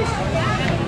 Please.